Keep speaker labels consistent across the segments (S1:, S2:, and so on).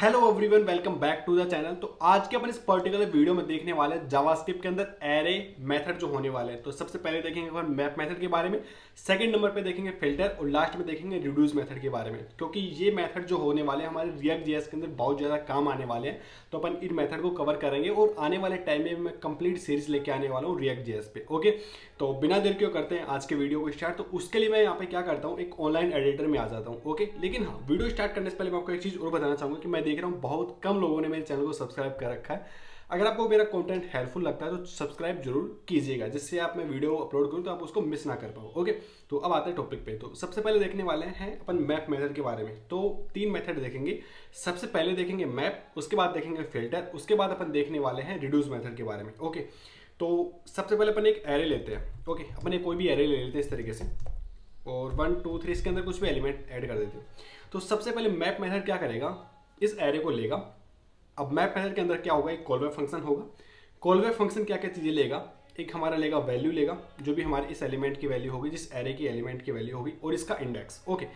S1: Hello everyone welcome back to the channel तो आज के अपन इस पर्टिकुलर वीडियो में देखने वाले हैं जावास्क्रिप्ट के अंदर एरे मेथड जो होने वाले हैं। तो सबसे पहले देखेंगे अपन मैप मेथड के बारे में। सेकंड नंबर पे देखेंगे फ़िल्टर और लास्ट में देखेंगे रिड्यूस मेथड के बारे में। क्योंकि ये मेथड जो होने वाले हैं, हमारे रिएक्ट जेएस के अंदर बहुत ज़्यादा काम आने वाले हैं। तो अपन इन मेथड को कवर करेंगे और आने वाले टाइम में मैं कंप्लीट सीरीज़ लेके आने वाला हूँ रिएक्ट जेएस पे ओके तो बिना देर क्यों करते हैं आज के वीडियो को स्टार्ट तो उसके लिए मैं यहाँ पे क्या करता हूँ, एक ऑनलाइन एडिटर में आ जाता हूँ ओके लेकिन हाँ वीडियो स्टार्ट करने से पहले मैं आपको एक चीज़ और बताना चाहूँगा कि मैं देख रहा हूँ, बहुत कम लोगों ने मेरे चैनल को सब्सक्राइब कर रखा है। अगर आपको मेरा कंटेंट हेल्पफुल लगता है तो सब्सक्राइब ज़रूर कीजिएगा, जिससे आप मैं वीडियो अपलोड करूँ तो आप उसको मिस ना कर पाओ ओके तो अब आते हैं टॉपिक पे। तो सबसे पहले देखने वाले हैं अपन मैप मेथड के बारे में। तो तीन मेथड देखेंगे। सबसे पहले देखेंगे मैप उसके बाद देखेंगे फ़िल्टर उसके बाद अपन देखने वाले हैं रिड्यूस मेथड के बारे में ओके तो सबसे पहले अपन एक एरे लेते हैं ओके अपन कोई भी एरे ले लेते हैं इस तरीके से। और वन टू थ्री इसके अंदर कुछ भी एलिमेंट ऐड कर देते हैं। तो सबसे पहले मैप मेथड क्या करेगा? इस एरे को लेगा। अब मैप मेथड के अंदर क्या होगा? एक कॉलवे फ़ंक्शन होगा। कॉलवे फ़ंक्शन क्या क्या चीज़ें लेगा? एक हमारा लेगा वैल्यू लेगा, जो भी हमारे इस एलिमेंट की वैल्यू होगी, जिस एरे की एलिमेंट की वैल्यू होगी, और इसका इंडेक्स ओके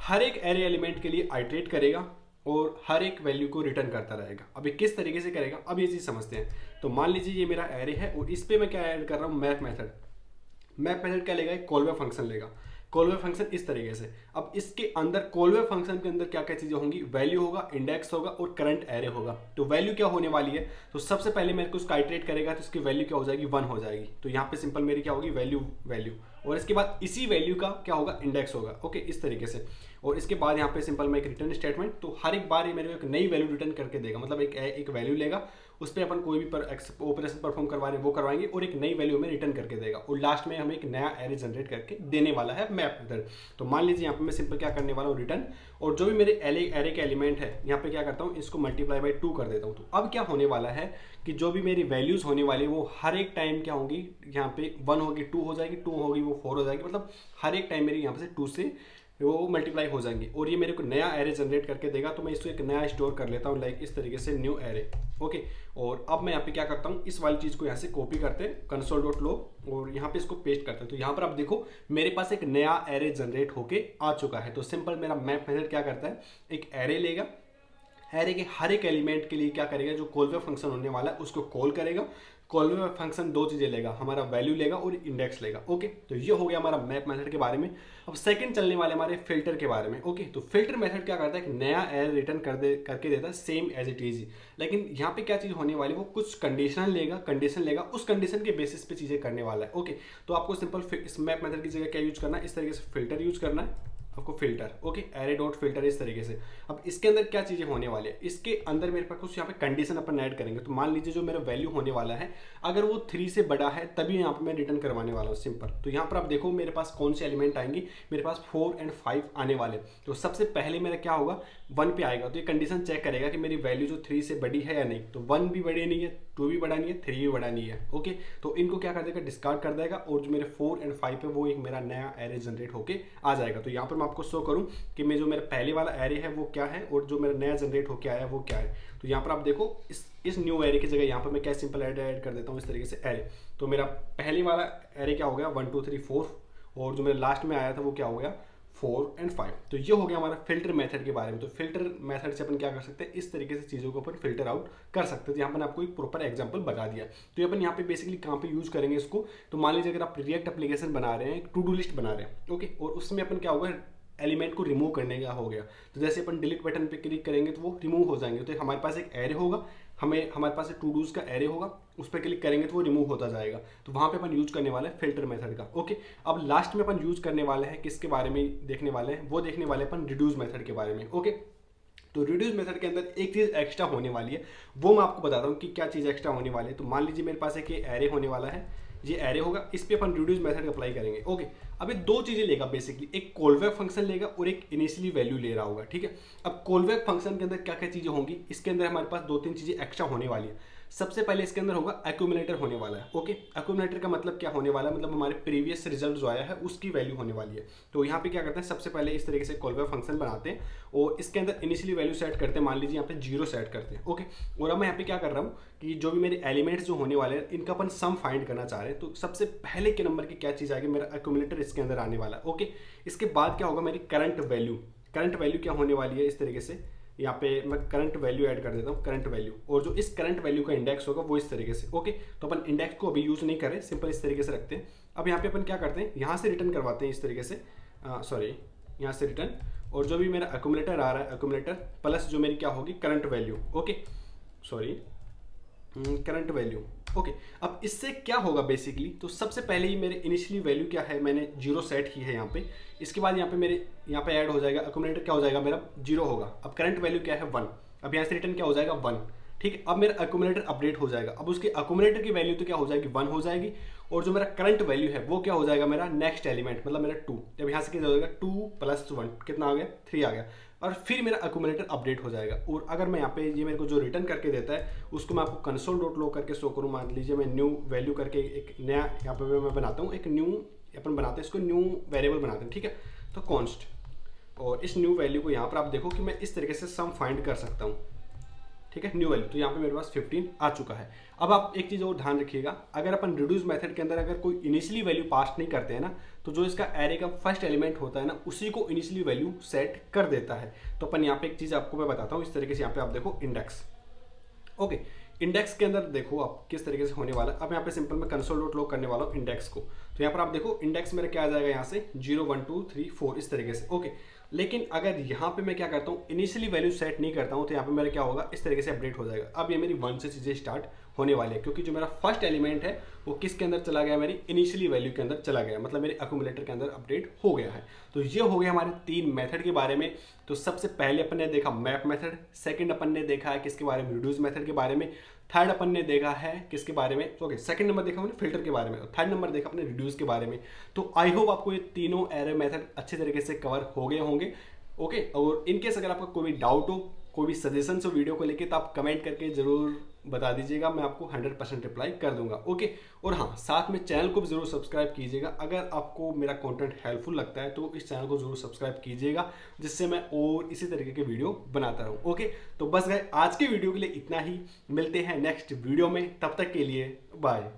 S1: हर एक एरे एलिमेंट के लिए आइट्रेट करेगा, और हर एक वैल्यू को रिटर्न करता रहेगा। अब ये किस तरीके से करेगा? अब ये चीज़ समझते हैं। तो मान लीजिए ये मेरा एरे है, और इस पर मैं क्या ऐड कर रहा हूँ? मैप मैथड मैप मेथड क्या लेगा? एक कॉलवे फ़ंक्शन लेगा। कॉलवे फ़ंक्शन इस तरीके से। अब इसके अंदर कॉलवे फ़ंक्शन के अंदर क्या क्या चीज़ें होंगी? वैल्यू होगा इंडेक्स होगा और करंट एरे होगा। तो वैल्यू क्या होने वाली है? तो सबसे पहले मेरे को उसका आइट्रेट करेगा तो इसकी वैल्यू क्या हो जाएगी? वन हो जाएगी। तो यहाँ पे सिंपल मेरी क्या होगी? वैल्यू वैल्यू और इसके बाद इसी वैल्यू का क्या होगा? इंडेक्स होगा। ओके इस तरीके से। और इसके बाद यहाँ पे सिंपल में एक रिटर्न स्टेटमेंट तो हर एक बार ये मेरे को एक नई वैल्यू रिटर्न करके देगा। मतलब एक एक वैल्यू लेगा। उस पर अपन कोई भी पर ऑपरेशन परफॉर्म करवा रहे हैं, वो करवाएँगे और एक नई वैल्यू में रिटर्न करके देगा। और लास्ट में हमें एक नया एरे जनरेट करके देने वाला है मैप मेथड तो मान लीजिए यहाँ पे मैं सिंपल क्या करने वाला हूँ रिटर्न और जो भी मेरे एरे के एलिमेंट है, यहाँ पे क्या करता हूँ, इसको मल्टीप्लाई बाई टू कर देता हूँ। तो अब क्या होने वाला है कि जो भी मेरी वैल्यूज़ होने वाली, वो हर एक टाइम क्या होंगी, यहाँ पे वन होगी टू हो जाएगी टू होगी, वो फोर हो जाएगी। मतलब हर एक टाइम मेरी यहाँ पे टू से वो मल्टीप्लाई हो जाएँगे। और ये मेरे को नया एरे जनरेट करके देगा तो मैं इसको एक नया स्टोर कर लेता हूँ लाइक इस तरीके से न्यू एरे ओके और अब मैं यहाँ पे क्या करता हूँ, इस वाली चीज़ को यहाँ से कॉपी करते हैं कंसोल डॉट लो और यहाँ पे इसको पेस्ट करते हैं। तो यहाँ पर आप देखो, मेरे पास एक नया एरे जनरेट होके आ चुका है। तो सिंपल मेरा मैप मेथड क्या करता है, एक एरे लेगा एरे के हर एक एलिमेंट के लिए क्या करेगा, जो कॉल कॉलवे फ़ंक्शन होने वाला है, उसको कॉल करेगा। कॉल कॉलवे फ़ंक्शन दो चीज़ें लेगा, हमारा वैल्यू लेगा और इंडेक्स लेगा ओके तो ये हो गया हमारा मैप मेथड के बारे में। अब सेकंड चलने वाले हमारे फ़िल्टर के बारे में ओके तो फ़िल्टर मेथड क्या करता है कि नया एरर रिटर्न कर दे, करके देता है सेम एज इट इज़ लेकिन यहाँ पे क्या चीज़ होने वाली वो कुछ कंडीशन लेगा कंडीशन लेगा, उस कंडीशन के बेसिस पे चीज़ें करने वाला है ओके तो आपको सिंपल इस मैप मेथड की जगह क्या यूज़ करना है, इस तरीके से फ़िल्टर यूज़ करना है। आपको filter, okay array dot filter इस तरीके से। अब इसके अंदर क्या चीज़ें होने वाली है? इसके अंदर मेरे पास कुछ यहाँ पे कंडीशन अपन ऐड करेंगे। तो मान लीजिए जो मेरा वैल्यू होने वाला है, अगर वो थ्री से बड़ा है, तभी यहाँ पे मैं रिटर्न करवाने वाला हूँ सिंपल तो यहाँ पर आप देखो मेरे पास कौन से एलिमेंट आएँगे? मेरे पास फोर एंड फाइव आने वाले तो सबसे पहले मेरा क्या होगा? वन पे आएगा। तो ये कंडीशन चेक करेगा कि मेरी वैल्यू जो थ्री से बड़ी है या नहीं। तो वन भी बड़ी नहीं है टू भी बढ़ानी है, थ्री भी बढ़ानी है ओके तो इनको क्या कर देगा? डिस्कार्ड कर देगा और जो मेरे फोर एंड फाइव है, वो एक मेरा नया एरे जनरेट होके आ जाएगा। तो यहाँ पर मैं आपको शो करूँ कि मैं जो मेरा पहले वाला एरे है, वो क्या है और जो मेरा नया जनरेट होके आया है, वो क्या है। तो यहाँ पर आप देखो, इस इस न्यू एरे की जगह यहाँ पर मैं क्या सिंपल एड ऐड कर देता हूँ इस तरीके से एरे तो मेरा पहले वाला एरे क्या हो गया? वन टू थ्री फोर और जो मेरा लास्ट में आया था, वो क्या हो गया? Four and five. तो ये हो गया हमारा फ़िल्टर मेथड के बारे में। तो फ़िल्टर मेथड से अपन क्या कर सकते हैं? इस तरीके से चीज़ों को अपन फ़िल्टर आउट कर सकते हैं। यहाँ पर आपको एक प्रॉपर एग्जांपल बता दिया। तो ये अपन यहाँ पे बेसिकली कहाँ पे यूज़ करेंगे इसको? तो मान लीजिए अगर आप रिएक्ट एप्लीकेशन बना रहे हैं टू डू लिस्ट बना रहे हैं ओके और उसमें अपन क्या होगा? एलिमेंट को रिमूव करने का हो गया। तो जैसे अपन डिलीट बटन पे क्लिक करेंगे तो वो रिमूव हो जाएँगे। तो हमारे पास एक एरे होगा। हमें, हमारे पास टू डूज का एरे होगा, उस पर क्लिक करेंगे तो वो रिमूव होता जाएगा। तो वहाँ पे अपन यूज़ करने वाले हैं फ़िल्टर मेथड का। ओके अब लास्ट में अपन यूज़ करने वाले हैं किसके बारे में देखने वाले हैं? वो देखने वाले अपन रिड्यूज मेथड के बारे में। ओके तो रिड्यूज मेथड के अंदर एक चीज़ एक्स्ट्रा होने वाली है। वो मैं आपको बताता हूँ कि क्या चीज़ एक्स्ट्रा होने वाली है। तो मान लीजिए मेरे पास एक एरे होने वाला है। ये एरे होगा, इस पर अपन रिड्यूस मेथड अप्लाई करेंगे। ओके अभी दो चीज़ें लेगा बेसिकली एक कॉलबैक फ़ंक्शन लेगा और एक इनिशियली वैल्यू ले रहा होगा, ठीक है? अब कॉलबैक फ़ंक्शन के अंदर क्या क्या चीज़ें होंगी? इसके अंदर हमारे पास दो तीन चीज़ें एक्स्ट्रा होने वाली है। सबसे पहले इसके अंदर होगा एक्यूमुलेटर होने वाला है ओके एक्यूमुलेटर का मतलब क्या होने वाला है? मतलब हमारे प्रीवियस रिज़ल्ट जो आया है, उसकी वैल्यू होने वाली है। तो यहाँ पे क्या करते हैं, सबसे पहले इस तरीके से कॉलबैक फ़ंक्शन बनाते हैं और इसके अंदर इनिशियली वैल्यू सेट करते हैं। मान लीजिए यहाँ पे ज़ीरो सेट करते हैं ओके और अब मैं यहाँ पे क्या कर रहा हूँ कि जो भी मेरे एलिमेंट्स जो होने वाले हैं, इनका अपन सम फाइंड करना चाह रहे हैं। तो सबसे पहले के नंबर की क्या चीज़ आएगी? मेरा एक्यूमुलेटर इसके अंदर आने वाला है ओके इसके बाद क्या होगा मेरी करंट वैल्यू करंट वैल्यू क्या होने वाली है इस तरीके से? यहाँ पे मैं करंट वैल्यू ऐड कर देता हूँ करंट वैल्यू और जो इस करंट वैल्यू का इंडेक्स होगा, वो इस तरीके से ओके तो अपन इंडेक्स को अभी यूज़ नहीं करें सिंपल इस तरीके से रखते हैं। अब यहाँ पे अपन क्या करते हैं, यहाँ से रिटर्न करवाते हैं इस तरीके से। सॉरी यहाँ से रिटर्न और जो भी मेरा अकोमलेटर आ रहा है अकोमलेटर प्लस जो मेरी क्या होगी current value okay sorry current value okay अब इससे क्या होगा बेसिकली तो सबसे पहले ही मेरे इनिशियली वैल्यू क्या है? मैंने ज़ीरो सेट की है यहाँ पे। इसके बाद यहाँ पे मेरे, यहाँ पे ऐड हो जाएगा। अकोमोडेटर क्या हो जाएगा मेरा? ज़ीरो होगा। अब करंट वैल्यू क्या है? वन अब यहाँ से रिटर्न क्या हो जाएगा? वन ठीक है अब मेरा अकोमोडेटर अपडेट हो जाएगा। अब उसके अकोमोडेटर की वैल्यू तो क्या हो जाएगी? वन हो जाएगी। और जो मेरा करंट वैल्यू है, वो क्या हो जाएगा मेरा? नेक्स्ट एलिमेंट मतलब मेरा टू जब यहाँ से क्या हो जाएगा? टू प्लस वन कितना आ गया? थ्री आ गया। और फिर मेरा अकोमोडेटर अपडेट हो जाएगा। और अगर मैं यहाँ पे ये मेरे को जो रिटर्न करके देता है, उसको मैं आपको कंसोल डॉट लो करके शो करूँ। मान लीजिए मैं न्यू वैल्यू करके एक नया यहाँ पे मैं बनाता हूँ, एक न्यू अपन बनाते हैं, इसको न्यू वेरिएबल बनाते हैं, ठीक है? तो कॉन्स्ट और इस न्यू वैल्यू को यहाँ पर आप देखो कि मैं इस तरीके से सम फाइंड कर सकता हूँ। ठीक है? न्यू वैल्यू तो यहाँ पे मेरे पास 15 आ चुका है। अब आप एक चीज़ और ध्यान रखिएगा, अगर अपन रिड्यूस मेथड के अंदर अगर कोई इनिशियली वैल्यू पास नहीं करते हैं ना तो जो इसका एरे का फ़र्स्ट एलिमेंट होता है ना, उसी को इनिशियली वैल्यू सेट कर देता है। तो अपन यहाँ पे एक चीज़ आपको मैं बताता हूँ, इस तरीके से यहाँ पे आप देखो इंडेक्स ओके इंडेक्स के अंदर देखो आप किस तरीके से होने वाला अब यहाँ पे सिंपल मैं कंसोल डॉट लॉक करने वाला हूँ इंडेक्स को। तो यहाँ पर आप देखो इंडेक्स मेरा क्या आ जाएगा यहाँ से? Zero one two three four इस तरीके से। ओके लेकिन अगर यहाँ पे मैं क्या करता हूँ इनिशियली वैल्यू सेट नहीं करता हूँ तो यहाँ पे मेरा क्या होगा? इस तरीके से अपडेट हो जाएगा। अब ये मेरी वन से चीज़ें स्टार्ट होने वाली है, क्योंकि जो मेरा फ़र्स्ट एलिमेंट है, वो किसके अंदर चला गया? मेरी इनिशियली वैल्यू के अंदर चला गया। मतलब मेरे अकोमुलेटर के अंदर अपडेट हो गया है। तो ये हो गया हमारे तीन मेथड के बारे में। तो सबसे पहले अपन ने देखा मैप मेथड सेकंड अपन ने देखा है किसके बारे में? रिड्यूस मेथड के बारे में। थर्ड अपन ने देखा है किसके बारे में? ओके सेकंड नंबर देखा हमने फ़िल्टर के बारे में। थर्ड नंबर देखा अपने रिड्यूस के बारे में। तो आई होप आपको ये तीनों एरे मेथड अच्छे तरीके से कवर हो गए होंगे। ओके और इनकेस अगर आपका कोई डाउट हो कोई भी सजेशन हो वीडियो को लेके तो आप कमेंट करके ज़रूर बता दीजिएगा, मैं आपको 100 परसेंट रिप्लाई कर दूँगा। ओके और हाँ साथ में चैनल को भी ज़रूर सब्सक्राइब कीजिएगा। अगर आपको मेरा कंटेंट हेल्पफुल लगता है तो इस चैनल को ज़रूर सब्सक्राइब कीजिएगा, जिससे मैं और इसी तरीके के वीडियो बनाता रहूँ। ओके तो बस गए आज के वीडियो के लिए इतना ही। मिलते हैं नेक्स्ट वीडियो में। तब तक के लिए बाय